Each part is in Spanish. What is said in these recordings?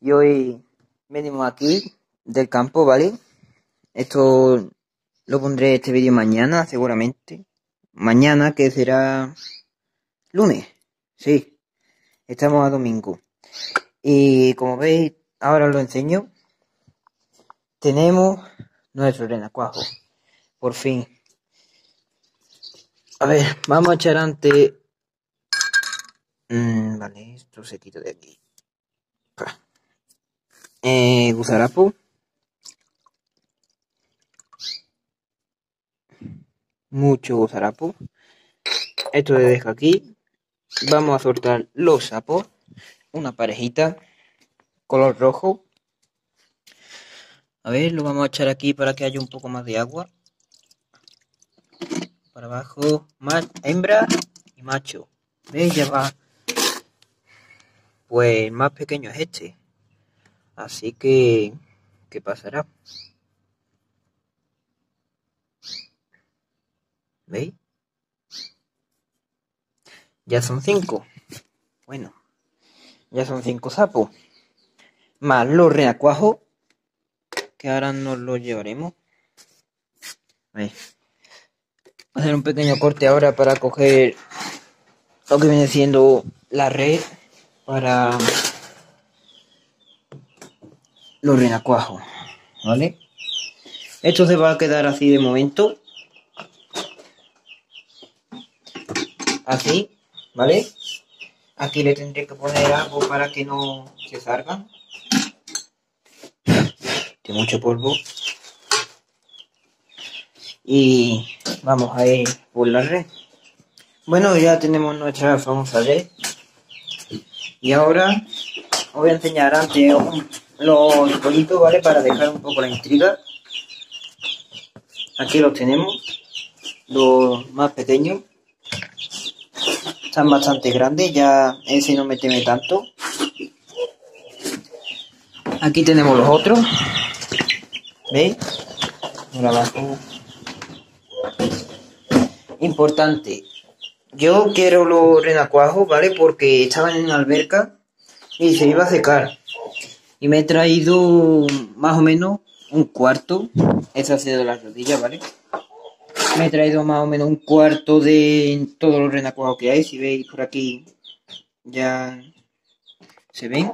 Y hoy venimos aquí del campo, ¿vale? Esto lo pondré este vídeo mañana, seguramente. Mañana, que será lunes. Sí, estamos a domingo. Y como veis, ahora lo enseño. Tenemos nuestro renacuajo. Por fin. A ver, vamos a echar ante... Mm, vale, esto se quita de aquí. Eh, gusarapo. Mucho gusarapo. Esto se deja aquí. Vamos a soltar los sapos. Una parejita. Color rojo. A ver, lo vamos a echar aquí para que haya un poco más de agua. Para abajo, más hembra y macho. ¿Veis? Ya va. Pues más pequeño es este. Así que, ¿qué pasará? ¿Veis? Ya son cinco. Bueno, ya son cinco sapos. Más los renacuajos, que ahora nos los llevaremos. Hacer un pequeño corte ahora para coger lo que viene siendo la red para los renacuajos, ¿vale? Esto se va a quedar así de momento. Así, ¿vale? Aquí le tendré que poner algo para que no se salgan. Tiene mucho polvo. Y vamos a ir por la red. Bueno, ya tenemos nuestra famosa red. Y ahora os voy a enseñar antes los pollitos, ¿vale? Para dejar un poco la intriga. Aquí los tenemos, los más pequeños. Están bastante grandes, ya ese no me teme tanto. Aquí tenemos los otros. ¿Veis? Por abajo. Importante. Yo quiero los renacuajos, ¿vale? Porque estaban en la alberca y se iba a secar. Y me he traído más o menos un cuarto. Esta ha sido la rodilla, ¿vale? Me he traído más o menos un cuarto de todos los renacuajos que hay. Si veis por aquí, ya se ven.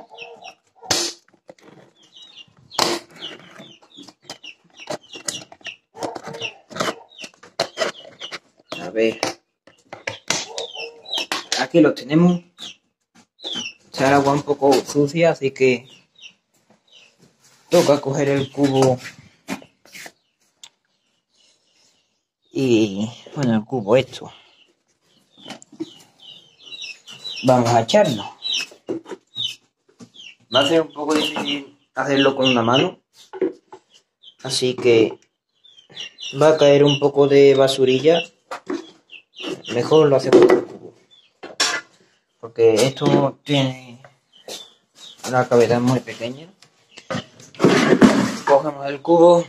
A ver. Aquí los tenemos. Está el agua un poco sucia, así que toca coger el cubo y bueno el cubo esto. Vamos a echarlo va a ser un poco difícil hacerlo con una mano así que va a caer un poco de basurilla. Mejor lo hacemos con el cubo porque esto tiene una cavidad muy pequeña cogemos el cubo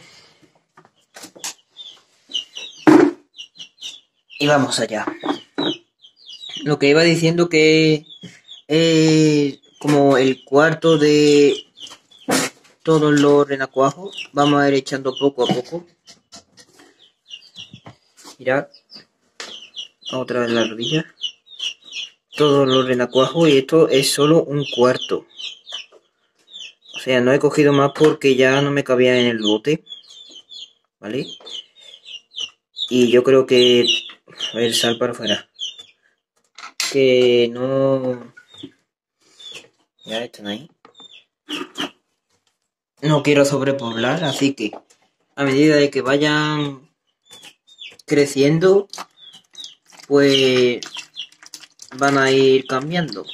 y vamos allá. Lo que iba diciendo que es como el cuarto de todos los renacuajos. Vamos a ir echando poco a poco. Mirad. Otra vez la rodilla. Todos los renacuajos y esto es solo un cuarto. Sea, no he cogido más porque ya no me cabía en el bote. ¿Vale? Y yo creo que... A ver, sal para afuera. Que no... Ya están ahí. No quiero sobrepoblar, así que a medida de que vayan creciendo, pues van a ir cambiando.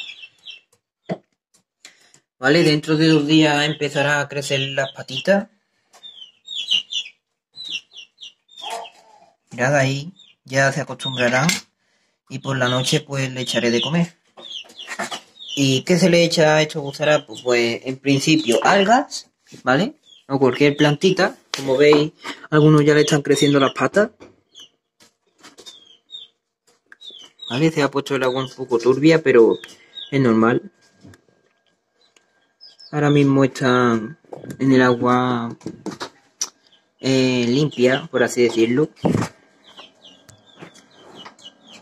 ¿Vale? Dentro de dos días empezará a crecer las patitas. Mirad ahí, ya se acostumbrarán. Y por la noche pues le echaré de comer. ¿Y qué se le echa a estos gusarapos? Pues en principio algas, ¿vale? O cualquier plantita. Como veis, algunos ya le están creciendo las patas. ¿Vale? Se ha puesto el agua un poco turbia, pero es normal. Ahora mismo están en el agua eh, limpia, por así decirlo.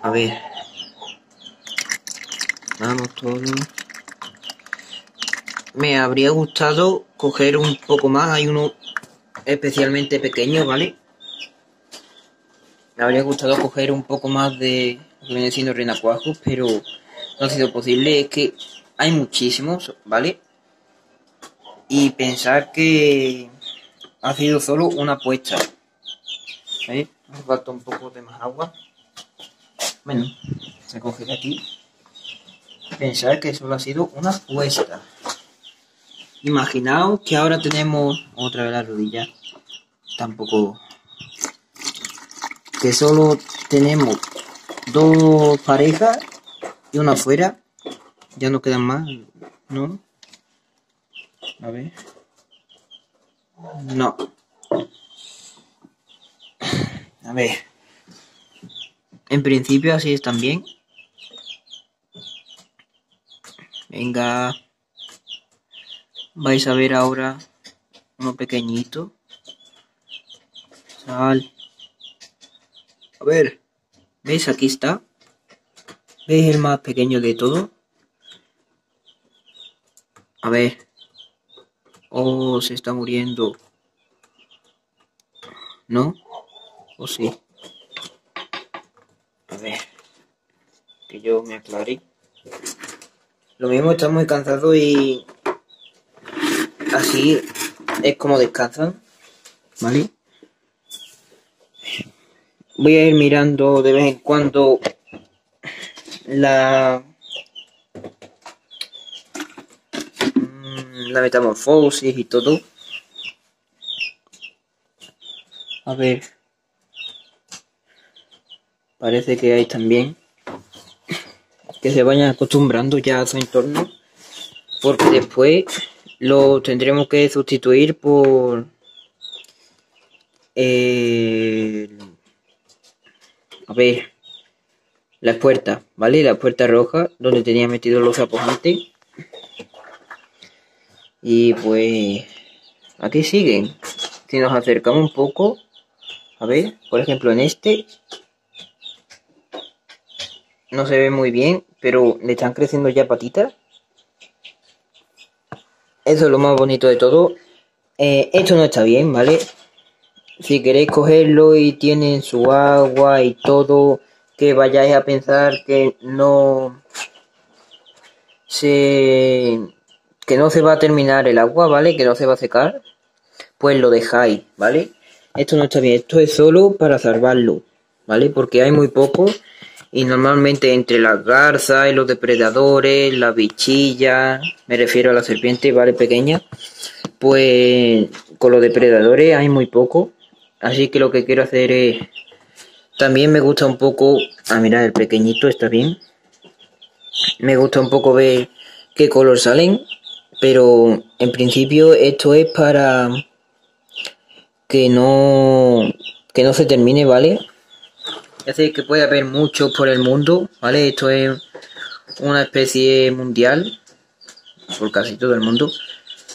A ver. Vamos todos. Me habría gustado coger un poco más. Hay uno especialmente pequeño, ¿vale? Me habría gustado coger un poco más de lo que viene siendo renacuajos, pero no ha sido posible. Es que hay muchísimos, ¿vale? Y pensar que ha sido solo una apuesta. Me falta un poco de más agua. Bueno, se coge aquí. Pensar que solo ha sido una apuesta. Imaginaos que ahora tenemos otra vez la rodilla. Tampoco. Que solo tenemos dos parejas y una afuera. Ya no quedan más, ¿no? A ver. No. A ver. En principio así están bien. Venga. Vais a ver ahora uno pequeñito. Sal. A ver. ¿Veis? Aquí está. ¿Veis el más pequeño de todo? A ver. Oh, se está muriendo. ¿No? ¿O sí? A ver. Que yo me aclaré. Lo mismo está muy cansado y... Así es como descansan. ¿Vale? Voy a ir mirando de vez en cuando la la metamorfosis y todo. A ver. Parece que hay también que se vayan acostumbrando ya a su entorno. Porque después lo tendremos que sustituir por eh, a ver las puertas, ¿vale? La puerta roja donde tenía metido los sapos antes y pues aquí siguen. Si nos acercamos un poco, a ver, por ejemplo en este, no se ve muy bien, pero le están creciendo ya patitas. Eso es lo más bonito de todo. Eh, esto no está bien, ¿vale? Si queréis cogerlo y tienen su agua y todo, que vayáis a pensar que no se que no se va a terminar el agua, ¿vale? Que no se va a secar, pues lo dejáis, ¿vale? Esto no está bien, esto es solo para salvarlo, ¿vale? Porque hay muy poco y normalmente entre las garzas y los depredadores, la bichilla, me refiero a la serpiente, ¿vale? Pequeña, pues con los depredadores hay muy poco, así que lo que quiero hacer es... También me gusta un poco... Ah, mira, el pequeñito está bien. Me gusta un poco ver qué color salen pero en principio esto es para que no que no se termine, ¿vale? Ya sé que puede haber muchos por el mundo, ¿vale? Esto es una especie mundial por casi todo el mundo,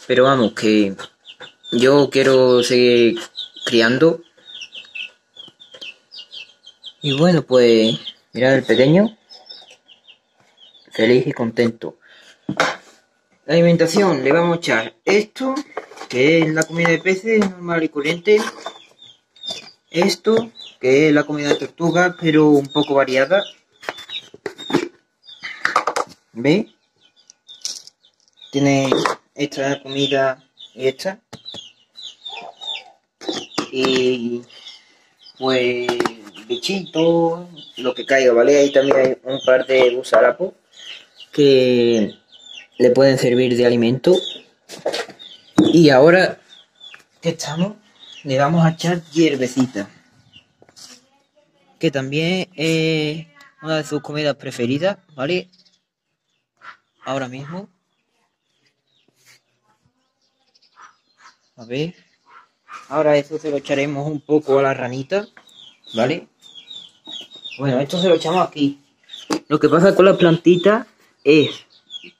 pero vamos que yo quiero seguir criando y bueno pues mirad el pequeño feliz y contento la alimentación le vamos a echar esto, que es la comida de peces normal y corriente. Esto, que es la comida de tortuga, pero un poco variada. ¿Veis? Tiene esta comida y esta. Y pues bichito, lo que caiga, ¿vale? Ahí también hay un par de busarapos que le pueden servir de alimento. Y ahora que estamos, le vamos a echar hierbecita. Que también es una de sus comidas preferidas, ¿vale? Ahora mismo. A ver. Ahora esto se lo echaremos un poco a la ranita, ¿vale? Bueno, esto se lo echamos aquí. Lo que pasa con la plantita es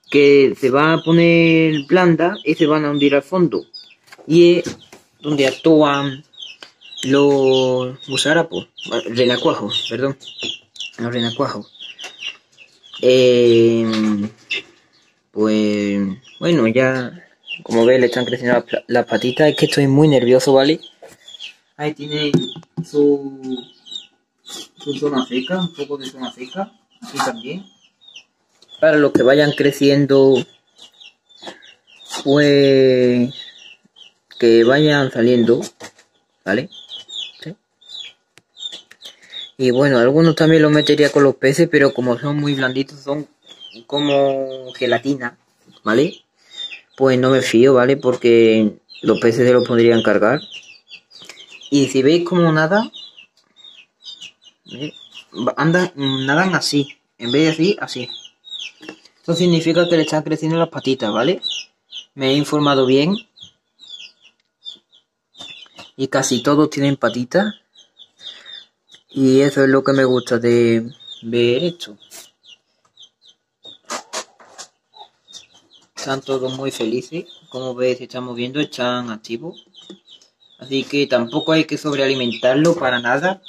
que se va a poner blanda y se van a hundir al fondo. Y es donde actúan los gusarapos, renacuajos, perdón, los renacuajos. Eh, pues bueno, ya como veis le están creciendo las, patitas. Es que estoy muy nervioso, ¿vale? Ahí tiene su, su zona seca, un poco de zona seca, aquí también. Para los que vayan creciendo, pues que vayan saliendo, ¿vale? Y bueno, algunos también los metería con los peces, pero como son muy blanditos, son como gelatina, ¿vale? Pues no me fío, ¿vale? Porque los peces se los podrían cargar. Y si veis como nada, andan, nadan así, en vez de así, así. Esto significa que le están creciendo las patitas, ¿vale? Me he informado bien. Y casi todos tienen patitas. Y eso es lo que me gusta de ver esto. Están todos muy felices. Como veis, se están moviendo, están activos. Así que tampoco hay que sobrealimentarlo para nada.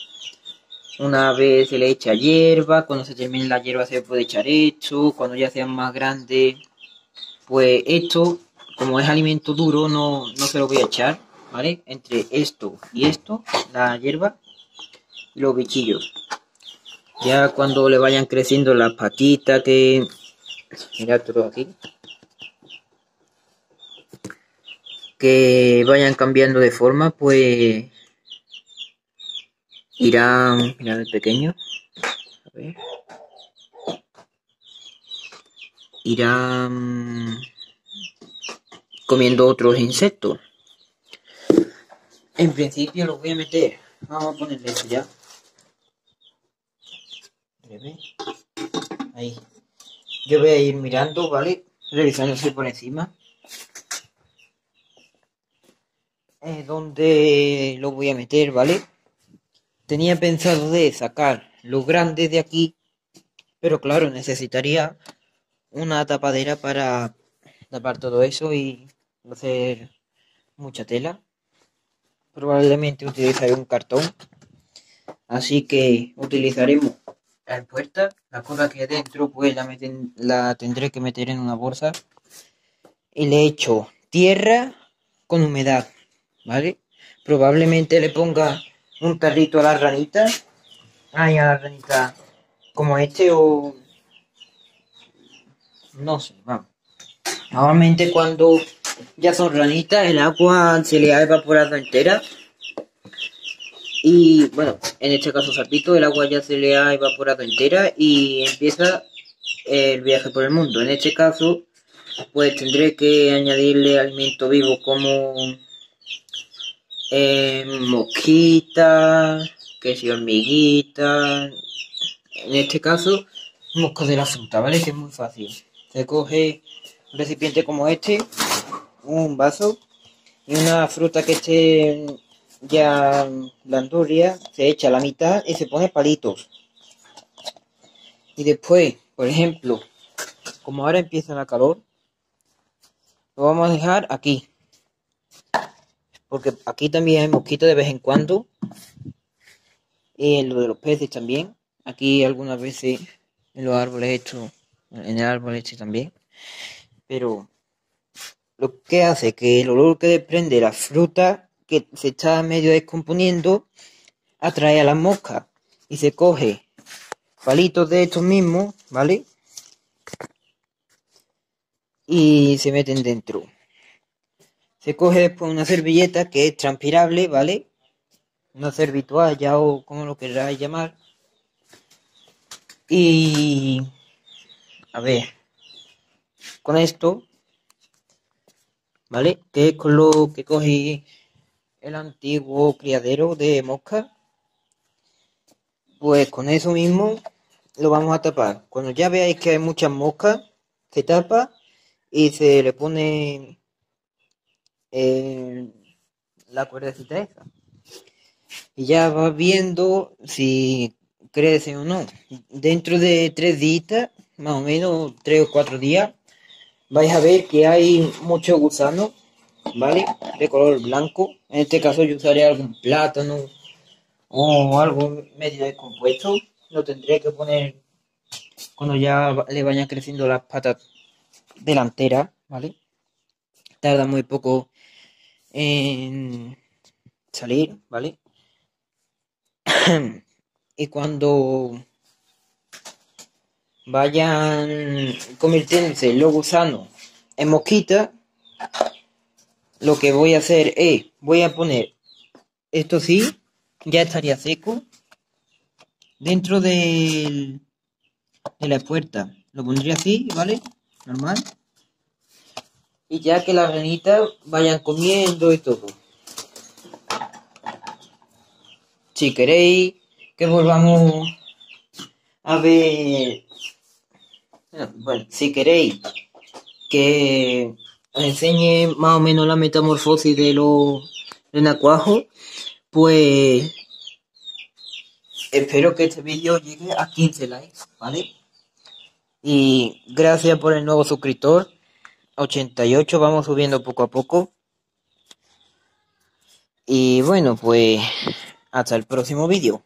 Una vez se le echa hierba, cuando se termine la hierba se puede echar esto, cuando ya sean más grandes, pues esto, como es alimento duro, no, no se lo voy a echar, ¿vale? Entre esto y esto, la hierba, los bichillos. Ya cuando le vayan creciendo las patitas que... Mirad todo aquí. Que vayan cambiando de forma, pues... Irán... Mirad el pequeño. A. Irán... Comiendo otros insectos. En principio los voy a meter. Vamos a ponerle eso ya. Ahí. Yo voy a ir mirando, ¿vale? Revisándose por encima. Eh, donde lo voy a meter, ¿vale? Tenía pensado de sacar los grandes de aquí, pero claro, necesitaría una tapadera para tapar todo eso y hacer mucha tela. Probablemente utilizaré un cartón, así que utilizaremos la puerta, la cosa que dentro pues la, la tendré que meter en una bolsa y le echo tierra con humedad, ¿vale? Probablemente le ponga un tarrito a la ranita, ay, a la ranita como este o no sé, vamos. Normalmente cuando ya son ranitas el agua se le ha evaporado entera y bueno, en este caso Sarpito, el agua ya se le ha evaporado entera y empieza el viaje por el mundo. En este caso, pues tendré que añadirle alimento vivo como eh, mosquitas, que si hormiguitas. En este caso, moscas de la fruta, ¿vale? Que es muy fácil. Se coge un recipiente como este, un vaso y una fruta que esté ya la anduria se echa a la mitad y se pone palitos. Y después, por ejemplo, como ahora empieza la calor, lo vamos a dejar aquí. Porque aquí también hay mosquitos de vez en cuando. Y lo de los peces también. Aquí algunas veces en los árboles esto, en el árbol este también. Pero lo que hace que el olor que desprende la fruta que se está medio descomponiendo atrae a las moscas y se coge palitos de estos mismos, ¿vale? Y se meten dentro. Se coge después una servilleta que es transpirable, ¿vale? Una servitualla o como lo queráis llamar. Y... A ver. Con esto, ¿vale? Que es con lo que cogí el antiguo criadero de mosca, pues con eso mismo lo vamos a tapar. Cuando ya veáis que hay muchas moscas, se tapa y se le pone eh, la cuerdecita esa. Y ya va viendo si crece o no. Dentro de tres días, más o menos tres o cuatro días, vais a ver que hay mucho gusano, ¿vale? De color blanco. En este caso yo usaré algún plátano o algo medio descompuesto. Lo tendré que poner cuando ya le vayan creciendo las patas delanteras, ¿vale? Tarda muy poco en salir, ¿vale? y cuando vayan convirtiéndose los gusanos en mosquitas, lo que voy a hacer es, voy a poner, esto sí, ya estaría seco, dentro de la puerta. Lo pondría así, ¿vale? Normal. Y ya que las ranitas vayan comiendo y todo. Si queréis que volvamos a ver... Bueno, si queréis que enseñe más o menos la metamorfosis de los renacuajos, pues espero que este vídeo llegue a 15 likes, ¿vale? Y gracias por el nuevo suscriptor. 88, vamos subiendo poco a poco. Y bueno, pues hasta el próximo vídeo.